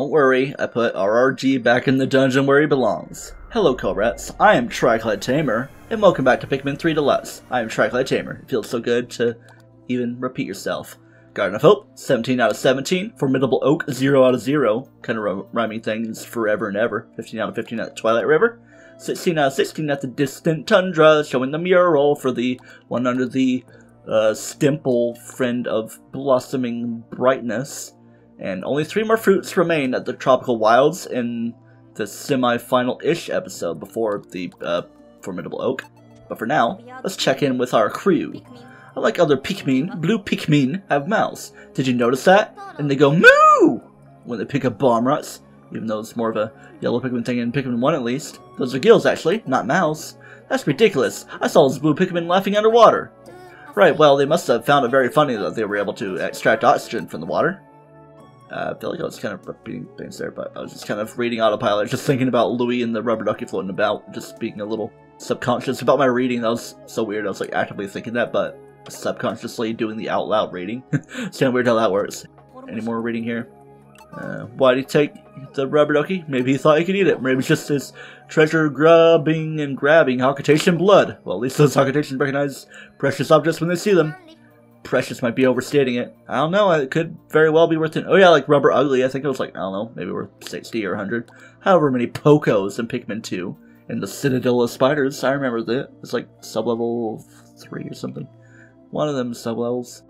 Don't worry, I put RRG back in the dungeon where he belongs. Hello, Kobrats. I am Tryclyde Tamer, and welcome back to Pikmin 3 Deluxe. I am Tryclyde Tamer. It feels so good to even repeat yourself. Garden of Hope, 17 out of 17. Formidable Oak, 0 out of 0. Kind of rhyming things forever and ever. 15 out of 15 at the Twilight River. 16 out of 16 at the Distant Tundra, showing the mural for the one under the uh, Stimple friend of Blossoming Brightness. And only three more fruits remain at the Tropical Wilds in the semi-final-ish episode before the uh, Formidable Oak. But for now, let's check in with our crew. Unlike other Pikmin, blue Pikmin have mouths. Did you notice that? And they go moo when they pick up bomb ruts, even though it's more of a yellow Pikmin thing in Pikmin 1 at least. Those are gills actually, not mouths. That's ridiculous. I saw those blue Pikmin laughing underwater. Right, well, they must have found it very funny that they were able to extract oxygen from the water. Uh, I feel like I was kind of repeating things there, but I was just kind of reading autopilot, just thinking about Louie and the rubber ducky floating about, just being a little subconscious about my reading. That was so weird. I was like actively thinking that, but subconsciously doing the out loud reading. it's kind of weird how that works. Any more reading here? Uh, why did he take the rubber ducky? Maybe he thought he could eat it. Maybe it's just his treasure grubbing and grabbing Hocotatian blood. Well, at least those Hocotatians recognize precious objects when they see them precious might be overstating it. I don't know. It could very well be worth it. Oh yeah, like Rubber Ugly. I think it was like I don't know, maybe worth sixty or hundred. However many Pokos in Pikmin Two and the Citadel of Spiders. I remember that. It's like sub level three or something. One of them sub levels.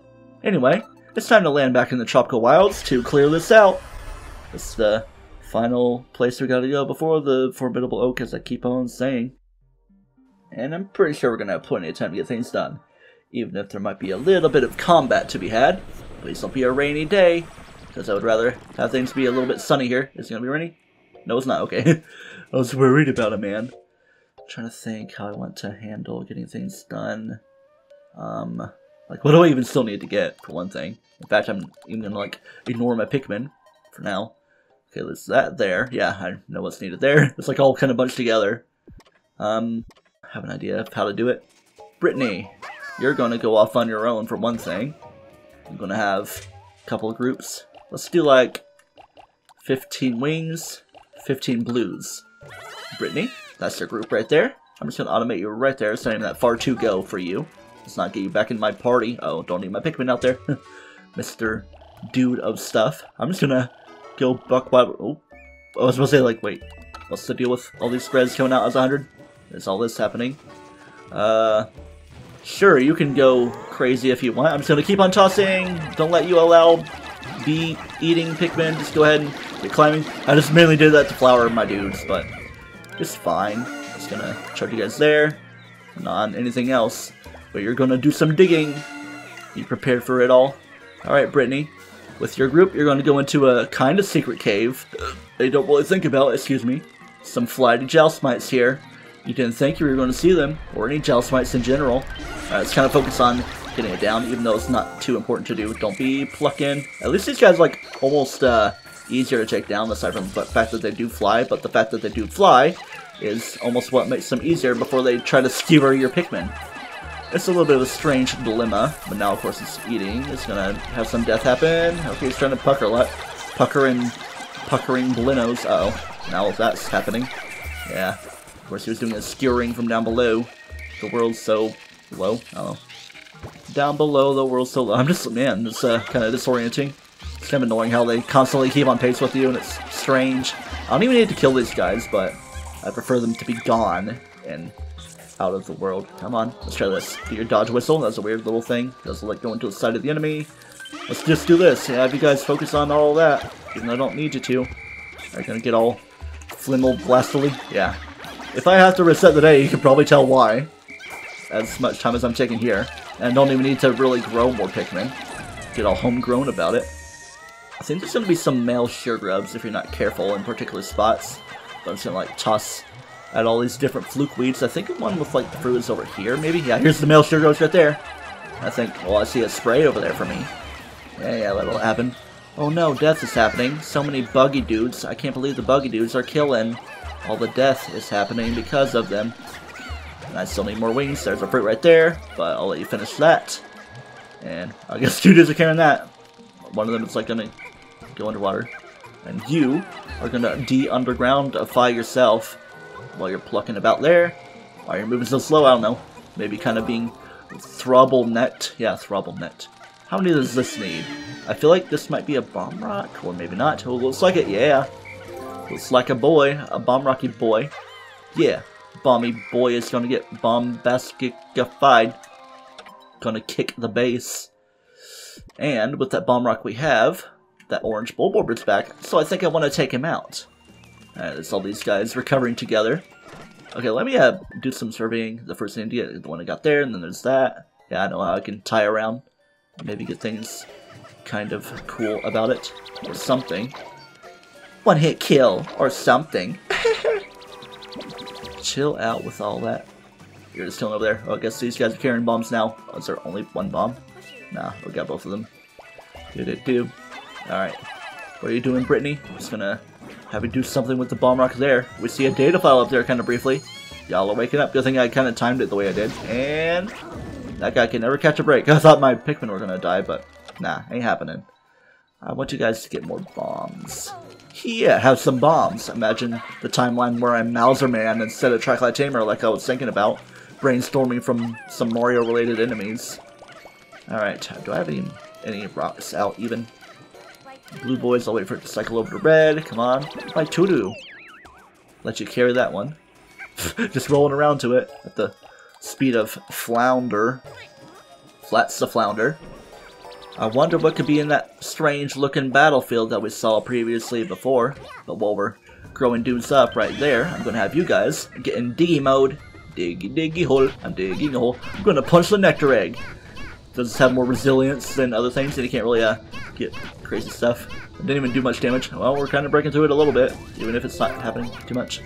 Anyway, it's time to land back in the tropical wilds to clear this out. It's the final place we gotta go before the formidable oak, as I keep on saying. And I'm pretty sure we're gonna have plenty of time to get things done even if there might be a little bit of combat to be had. Please don't be a rainy day, because I would rather have things be a little bit sunny here. Is it going to be rainy? No, it's not. Okay. I was worried about it, man. I'm trying to think how I want to handle getting things done. Um, like, what do I even still need to get, for one thing? In fact, I'm even going to, like, ignore my Pikmin for now. Okay, there's that there. Yeah, I know what's needed there. It's like all kind of bunched together. Um, I have an idea of how to do it. Brittany, you're to go off on your own for one thing. I'm to have a couple of groups. Let's do like 15 wings, 15 blues. Brittany, that's your group right there. I'm just to automate you right there, sending that far to go for you. Let's not get you back in my party. Oh, don't need my Pikmin out there. Mr. Dude of stuff. I'm just to go buck wild. Oh, I was supposed to say, like, wait. What's the deal with all these spreads coming out as 100? Is all this happening? Uh, Sure, you can go crazy if you want. I'm just going to keep on tossing. Don't let you allow be eating Pikmin. Just go ahead and get climbing. I just mainly did that to flower my dudes, but it's fine. Just going to charge you guys there. Not on anything else. But you're going to do some digging. You prepared for it all? Alright, Brittany. With your group, you're going to go into a kind of secret cave. They don't really think about, excuse me. Some flighty Joust here. You didn't think you were going to see them, or any Joust in general. Uh, let's kind of focus on getting it down, even though it's not too important to do. Don't be plucking. At least these guys like almost uh, easier to take down, aside from the fact that they do fly, but the fact that they do fly is almost what makes them easier before they try to skewer your Pikmin. It's a little bit of a strange dilemma, but now of course it's eating. It's gonna have some death happen. Okay, he's trying to pucker a lot. Pucker and puckering Blinos. Uh oh, now that's happening. Yeah, course, he was doing a skewering from down below. The world's so low. Oh. Down below, the world's so low. I'm just, man, it's uh, kind of disorienting. It's kind of annoying how they constantly keep on pace with you, and it's strange. I don't even need to kill these guys, but I prefer them to be gone and out of the world. Come on, let's try this. Get your dodge whistle. That's a weird little thing. It doesn't like go into the side of the enemy. Let's just do this. Yeah, have you guys focus on all that, even though I don't need you to. Are you gonna get all flimble blastily? Yeah, if I have to reset the day, you can probably tell why. As much time as I'm taking here. And don't even need to really grow more Pikmin. Get all homegrown about it. I think there's going to be some male Sheargrubs if you're not careful in particular spots. But I'm just going to like toss at all these different fluke weeds. I think one with like the fruit is over here maybe. Yeah, here's the male Sheargrubs right there. I think, well I see a spray over there for me. Yeah, yeah, that'll happen. Oh no, death is happening. So many buggy dudes. I can't believe the buggy dudes are killing. All the death is happening because of them. And I still need more wings. There's a fruit right there, but I'll let you finish that. And I guess two dudes are carrying that. One of them is like gonna go underwater. And you are gonna de-undergroundify uh, yourself while you're plucking about there. Why you're moving so slow, I don't know. Maybe kind of being Throbble net. Yeah, Throbble net. How many does this need? I feel like this might be a bomb rock, or maybe not. It looks like it, yeah. Looks like a boy, a bomb rocky boy. Yeah, bomby boy is gonna get bombastified. Gonna kick the base. And with that bomb rock we have, that orange Bulborb's back, so I think I want to take him out. Alright, there's all these guys recovering together. Okay, let me uh, do some surveying. The first thing to get, the one I got there, and then there's that. Yeah, I know how I can tie around. Maybe get things kind of cool about it. Or something. One hit kill, or something. Chill out with all that. You're just chilling over there. Oh, I guess these guys are carrying bombs now. Oh, is there only one bomb? Nah, we got both of them. Did it do? Alright. What are you doing, Brittany? Just gonna have you do something with the bomb rock there. We see a data file up there kind of briefly. Y'all are waking up. Good thing I kind of timed it the way I did. And that guy can never catch a break. I thought my Pikmin were gonna die, but nah, ain't happening. I want you guys to get more bombs. Yeah, have some bombs. Imagine the timeline where I'm Mouser Man instead of Tryclyde Tamer like I was thinking about. Brainstorming from some Mario-related enemies. Alright, do I have any, any rocks out even? Blue boys, I'll wait for it to cycle over to red. Come on. My Tudu. Let you carry that one. Just rolling around to it at the speed of flounder. Flats the flounder. I wonder what could be in that strange looking battlefield that we saw previously before. But while we're growing dudes up right there, I'm gonna have you guys get in diggy mode. Diggy diggy hole. I'm digging a hole. I'm gonna punch the nectar egg. Does this have more resilience than other things, and you can't really uh, get crazy stuff. It didn't even do much damage. Well, we're kind of breaking through it a little bit, even if it's not happening too much.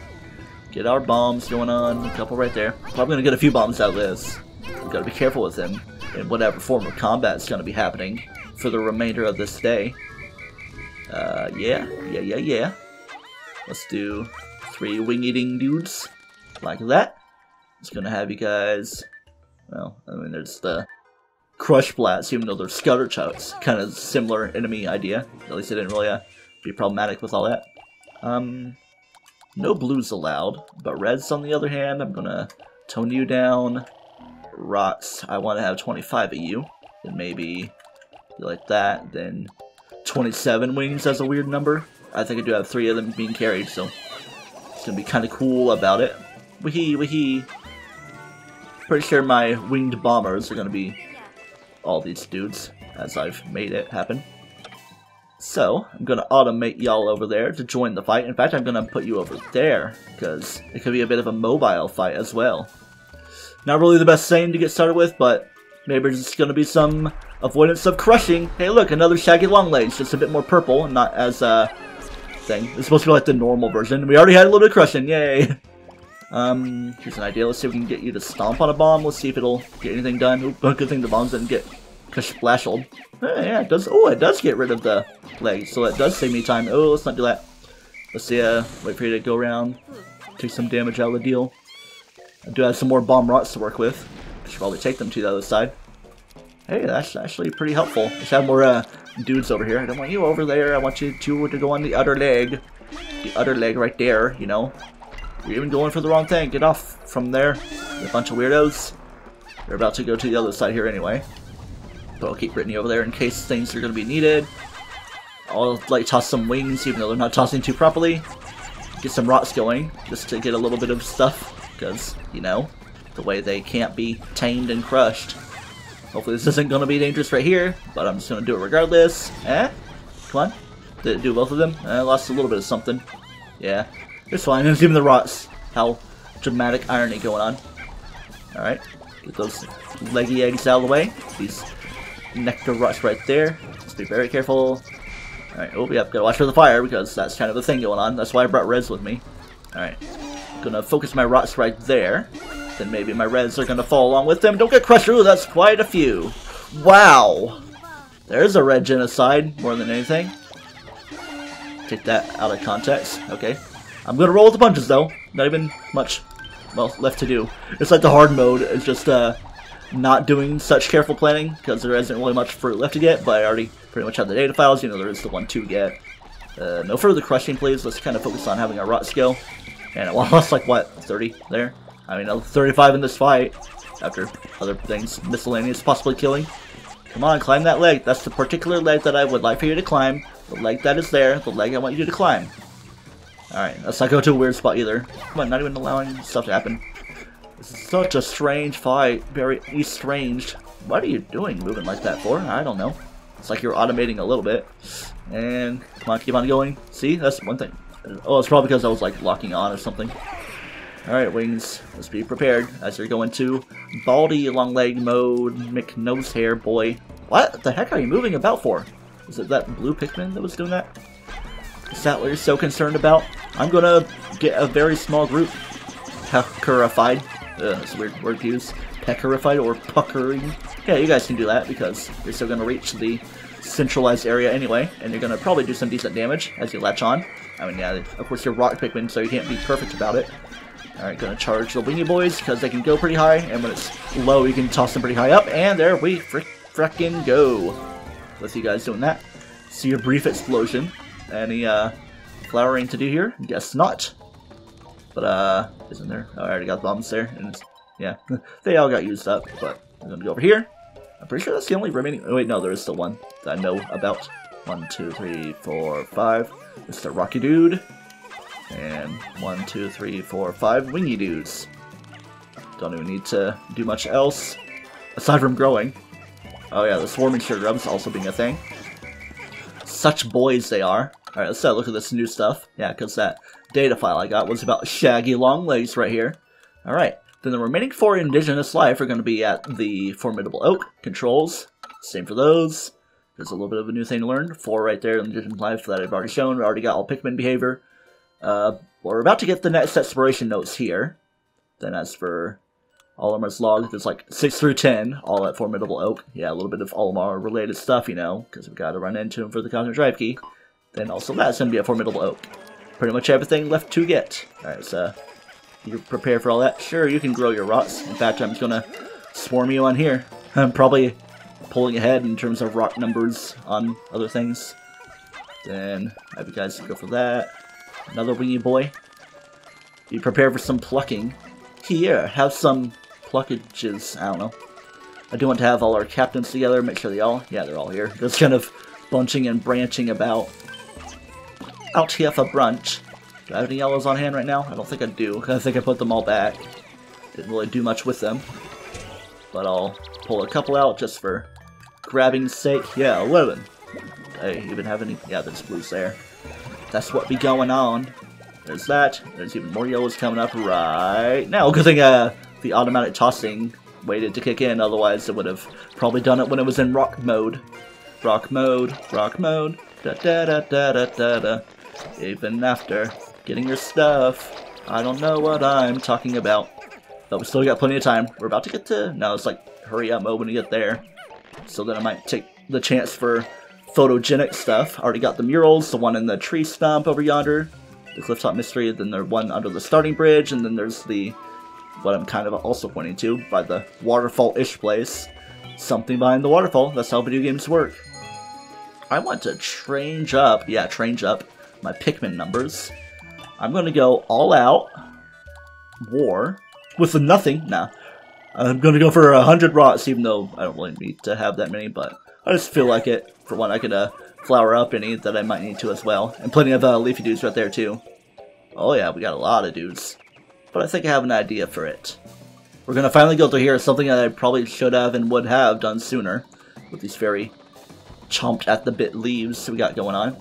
Get our bombs going on, a couple right there. Probably gonna get a few bombs out of this. We gotta be careful with them in whatever form of combat is gonna be happening for the remainder of this day. Uh, yeah, yeah, yeah, yeah. Let's do three wing-eating dudes like that. It's gonna have you guys. Well, I mean, there's the Crush Blast, even though they're Scouter Chouts. Kind of similar enemy idea. At least it didn't really uh, be problematic with all that. Um, no blues allowed, but reds on the other hand, I'm gonna tone you down. Rocks, I want to have 25 of you. Then maybe like that. Then 27 wings as a weird number. I think I do have three of them being carried, so it's gonna be kind of cool about it. Wee wee. Pretty sure my winged bombers are gonna be all these dudes as I've made it happen. So, I'm going to automate y'all over there to join the fight. In fact, I'm going to put you over there, because it could be a bit of a mobile fight as well. Not really the best saying to get started with, but maybe there's going to be some avoidance of crushing. Hey look, another Shaggy Long Longlegs, just a bit more purple, and not as, uh, thing. It's supposed to be like the normal version. We already had a little bit of crushing, yay! Um, here's an idea. Let's see if we can get you to stomp on a bomb. Let's see if it'll get anything done. Oop, good thing the bombs didn't get splashed. Yeah, yeah, it does. Oh, it does get rid of the legs, so it does save me time. Oh, let's not do that. Let's see. Uh, wait for you to go around, take some damage out of the deal. I do have some more bomb rots to work with. I should probably take them to the other side. Hey, that's actually pretty helpful. Let's have more uh, dudes over here. I don't want you over there. I want you to, to go on the other leg. The other leg right there, you know. You're even going for the wrong thing. Get off from there. a bunch of weirdos. We're about to go to the other side here anyway. But I'll keep Brittany over there in case things are going to be needed. I'll like toss some wings even though they're not tossing too properly. Get some rots going just to get a little bit of stuff because, you know, the way they can't be tamed and crushed. Hopefully this isn't going to be dangerous right here, but I'm just going to do it regardless. Eh? Come on. Did it do both of them? I lost a little bit of something. Yeah, it's fine. It's even the rots. How dramatic irony going on. Alright. Get those leggy eggs out of the way. These nectar rots right there. Just be very careful. Alright, oh yep, gotta watch for the fire because that's kind of the thing going on. That's why I brought reds with me. Alright. Gonna focus my rots right there. Then maybe my reds are gonna fall along with them. Don't get crushed. Ooh, that's quite a few. Wow. There's a red genocide, more than anything. Take that out of context. Okay. I'm gonna roll with the punches though. Not even much, well, left to do. It's like the hard mode is just uh, not doing such careful planning because there isn't really much fruit left to get. But I already pretty much have the data files. You know, there is the one to get. Uh, no further crushing, please. Let's kind of focus on having our rot skill. And well, lost like, what, 30 there? I mean, 35 in this fight, after other things, miscellaneous possibly killing. Come on, climb that leg. That's the particular leg that I would like for you to climb. The leg that is there, the leg I want you to climb. Alright, let's not go to a weird spot either. Come on, not even allowing stuff to happen. This is such a strange fight. Very estranged. What are you doing moving like that for? I don't know. It's like you're automating a little bit. And come on, keep on going. See, that's one thing. Oh, it's probably because I was like locking on or something. Alright, wings, let's be prepared as you're going to baldy long leg mode, McNose hair boy. What the heck are you moving about for? Is it that blue Pikmin that was doing that? Is that what you're so concerned about? I'm gonna get a very small group peckerified. Ugh, that's a weird word to use. Peckerified or puckering. Yeah, you guys can do that because you're still gonna reach the centralized area anyway, and you're gonna probably do some decent damage as you latch on. I mean, yeah, of course you're rock Pikmin, so you can't be perfect about it. Alright, gonna charge the Wingy Boys because they can go pretty high, and when it's low, you can toss them pretty high up, and there we frick frickin' go. With you guys doing that. See a brief explosion. Any, uh, flowering to do here? Guess not. But, uh, isn't there? Oh, I already got the bombs there, and yeah, they all got used up, but I'm gonna go over here. I'm pretty sure that's the only remaining- oh wait, no, there is still one that I know about. One, two, three, four, five. Mr. Rocky Dude. And one, two, three, four, five wingy dudes. Don't even need to do much else aside from growing. Oh yeah, the swarming sugar grubs also being a thing. Such boys they are. Alright, let's uh, look at this new stuff. Yeah, because that data file I got was about shaggy long legs right here. Alright, then the remaining four indigenous life are going to be at the Formidable Oak. Controls, same for those. There's a little bit of a new thing to learn. Four right there in indigenous life that I've already shown. We already got all Pikmin behavior. Uh, we're about to get the next exploration notes here. Then as for Olimar's log, there's like 6 through 10, all at Formidable Oak. Yeah, a little bit of Olimar related stuff, you know, because we've got to run into him for the Cosmic Drive Key. Then also that's going to be at Formidable Oak. Pretty much everything left to get. Alright, so you prepare for all that? Sure, you can grow your rots. In fact, I'm just going to swarm you on here. I'm probably pulling ahead in terms of rock numbers on other things. Then I have you guys go for that. Another wingy boy. Be prepared for some plucking. Here, have some pluckages. I don't know. I do want to have all our captains together, make sure they all, yeah, they're all here. Just kind of bunching and branching about. Out here for brunch. Do I have any yellows on hand right now? I don't think I do. I think I put them all back. Didn't really do much with them. But I'll pull a couple out just for grabbing sake. Yeah, 11. I even have any? Yeah, there's blues there. That's what be going on. There's that. There's even more yellows coming up right now. Good thing uh, the automatic tossing waited to kick in, otherwise it would have probably done it when it was in rock mode. Rock mode, rock mode, da da da da da da da. Even after getting your stuff, I don't know what I'm talking about. But we still got plenty of time. We're about to get to, now it's like hurry up mode when you get there. So then I might take the chance for photogenic stuff. I Already got the murals, the one in the tree stump over yonder, the clifftop mystery, then there's one under the starting bridge, and then there's the what I'm kind of also pointing to by the waterfall-ish place. Something behind the waterfall. That's how video games work. I want to change up, yeah, change up my Pikmin numbers. I'm gonna go all out war with the nothing. Nah, I'm gonna go for a hundred rots, even though I don't really need to have that many, but I just feel like it. For one, I could uh, flower up any that I might need to as well. And plenty of uh, leafy dudes right there too. Oh yeah, we got a lot of dudes. But I think I have an idea for it. We're gonna finally go through here, something that I probably should have and would have done sooner. With these very chomped at the bit leaves we got going on.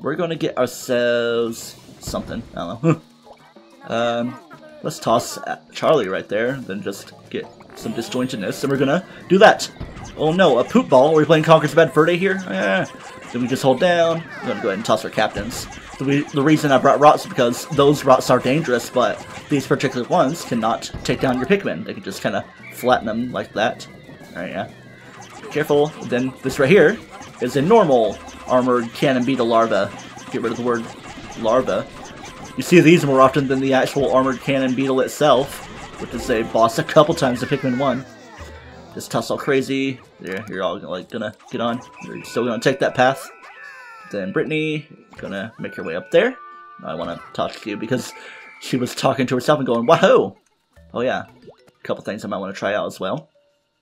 We're gonna get ourselves something. I don't know. um, let's toss Charlie right there, then just get some disjointedness, and we're gonna do that. Oh no, a poop ball? Are we playing Conker's Bad Day here? Eh. Then we just hold down. I'm gonna go ahead and toss our captains. The, the reason I brought rots is because those rots are dangerous, but these particular ones cannot take down your Pikmin. They can just kind of flatten them like that. Alright, yeah. Careful. Then this right here is a normal armored cannon beetle larva. Get rid of the word larva. You see these more often than the actual armored cannon beetle itself, which is a boss a couple times in Pikmin 1. Just toss all crazy. There, you're all like gonna get on. You're still gonna take that path. Then Brittany, gonna make her way up there. I want to talk to you because she was talking to herself and going, wahoo! Oh yeah, a couple things I might want to try out as well.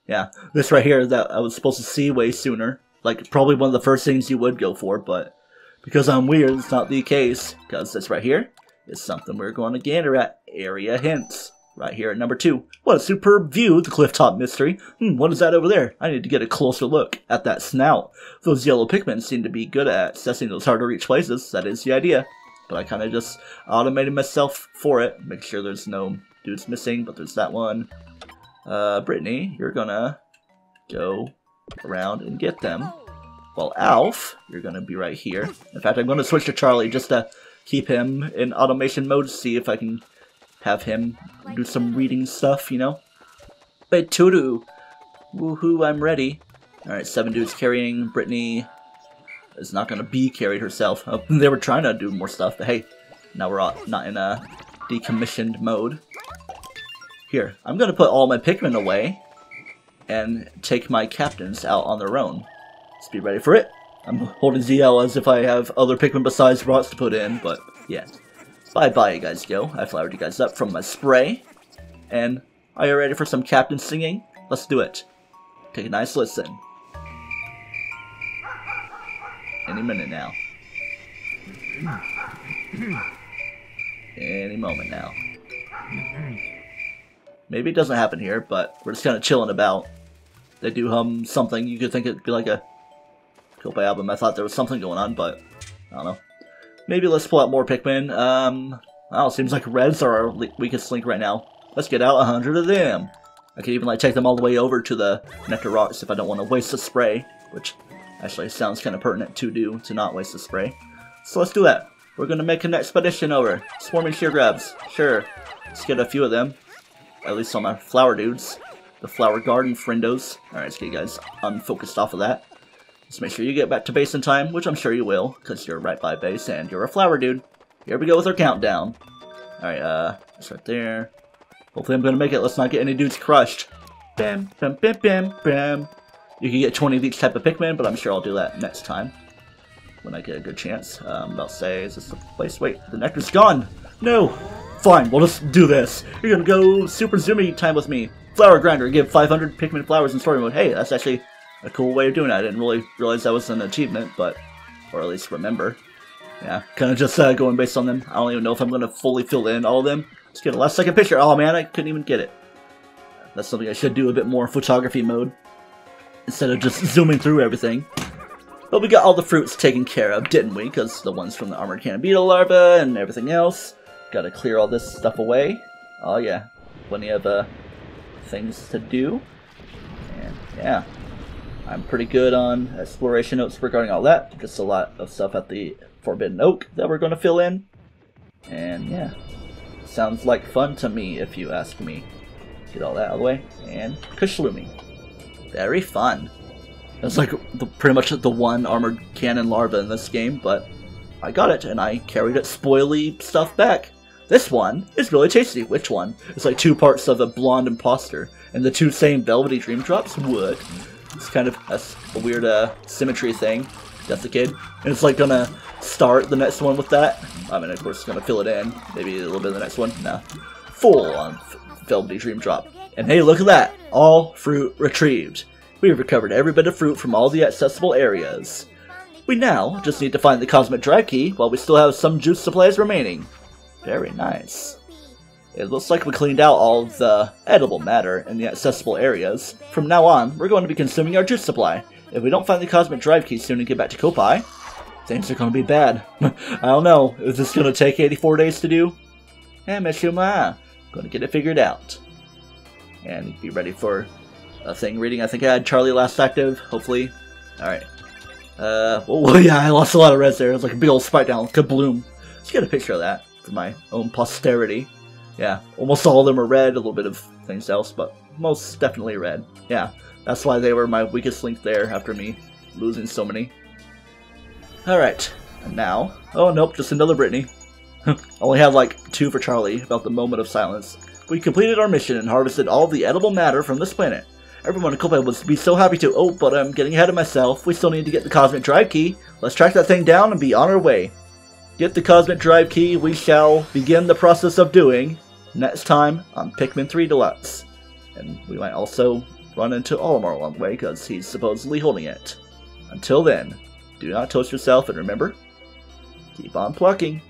Yeah, this right here that I was supposed to see way sooner. Like, probably one of the first things you would go for, but because I'm weird, it's not the case. Because this right here is something we're going to gander at. Area hints. Right here at number two. What a superb view, the clifftop mystery. Hmm, what is that over there? I need to get a closer look at that snout. Those yellow Pikmin seem to be good at assessing those hard to reach places. That is the idea. But I kind of just automated myself for it. Make sure there's no dudes missing, but there's that one. Uh, Brittany, you're gonna go around and get them. While Alph, you're gonna be right here. In fact, I'm gonna switch to Charlie just to keep him in automation mode to see if I can have him do some reading stuff, you know? But Turu, woohoo, I'm ready. Alright, seven dudes carrying. Brittany is not to be carried herself. Oh, they were trying to do more stuff, but hey, now we're not in a decommissioned mode. Here, I'm to put all my Pikmin away and take my captains out on their own. Let's be ready for it. I'm holding ZL as if I have other Pikmin besides rots to put in, but yeah. Bye-bye, you guys go. I flowered you guys up from my spray. And are you ready for some captain singing? Let's do it. Take a nice listen. Any minute now. Any moment now. Maybe it doesn't happen here, but we're just kind of chilling about. They do hum something. You could think it'd be like a Copa album. I thought there was something going on, but I don't know. Maybe let's pull out more Pikmin. Um, oh, seems like Reds are our weakest link right now. Let's get out a hundred of them. I could even like take them all the way over to the Nectar Rocks if I don't want to waste the spray, which actually sounds kind of pertinent to do, to not waste the spray. So let's do that. We're going to make an expedition over. Swarming Sheargrubs. Sure. Let's get a few of them. At least on my flower dudes. The flower garden friendos. Alright, let's get you guys unfocused off of that. Just make sure you get back to base in time, which I'm sure you will, because you're right by base and you're a flower dude. Here we go with our countdown. Alright, uh, that's right there. Hopefully I'm gonna make it. Let's not get any dudes crushed. Bam, bam, bam, bam, bam. You can get 20 of each type of Pikmin, but I'm sure I'll do that next time. When I get a good chance. Um, I'll say, is this the place? Wait, the nectar's gone! No! Fine, we'll just do this. You're gonna go super zoomy time with me. Flower grinder, give 500 Pikmin flowers in story mode. Hey, that's actually a cool way of doing it. I didn't really realize that was an achievement, but or at least remember. Yeah, kind of just uh, going based on them. I don't even know if I'm going to fully fill in all of them. Let's get a last second picture. Oh man, I couldn't even get it. That's something I should do a bit more photography mode instead of just zooming through everything. But we got all the fruits taken care of, didn't we? Because the ones from the armored cannon beetle larva and everything else. Got to clear all this stuff away. Oh yeah, plenty of uh, things to do. And yeah, I'm pretty good on exploration notes regarding all that. Just a lot of stuff at the Forbidden Oak that we're going to fill in. And yeah, sounds like fun to me if you ask me. Get all that out of the way. And Kushloomy. Very fun. It's like the, pretty much the one armored cannon larva in this game, but I got it and I carried it spoily stuff back. This one is really tasty. Which one? It's like two parts of a blonde imposter, and the two same velvety dream drops? What? It's kind of a, a weird uh, symmetry thing. That's the kid. And it's like gonna start the next one with that. I mean, of course, it's gonna fill it in. Maybe a little bit of the next one. No. Full on Velvety Dream Drop. And hey, look at that! All fruit retrieved. We've recovered every bit of fruit from all the accessible areas. We now just need to find the Cosmic Drive Key while we still have some juice supplies remaining. Very nice. It looks like we cleaned out all of the edible matter in the accessible areas. From now on, we're going to be consuming our juice supply. If we don't find the Cosmic Drive Key soon and get back to Koppai, things are going to be bad. I don't know. Is this going to take 84 days to do? Eh, Mishuma. Going to get it figured out. And be ready for a thing reading. I think I had Charlie last active, hopefully. Alright. Uh, well, yeah, I lost a lot of res there. It was like a big old spike down. Kabloom. Let's get a picture of that for my own posterity. Yeah, almost all of them are red, a little bit of things else, but most definitely red. Yeah, that's why they were my weakest link there after me losing so many. Alright, and now... Oh, nope, just another Brittany. Only have like two for Charlie about the moment of silence. We completed our mission and harvested all the edible matter from this planet. Everyone in Koppai would be so happy to. Oh, but I'm getting ahead of myself. We still need to get the Cosmic Drive Key. Let's track that thing down and be on our way. Get the Cosmic Drive Key, we shall begin the process of doing next time on Pikmin 3 Deluxe. And we might also run into Olimar along the way, because he's supposedly holding it. Until then, do not toast yourself, and remember, keep on plucking.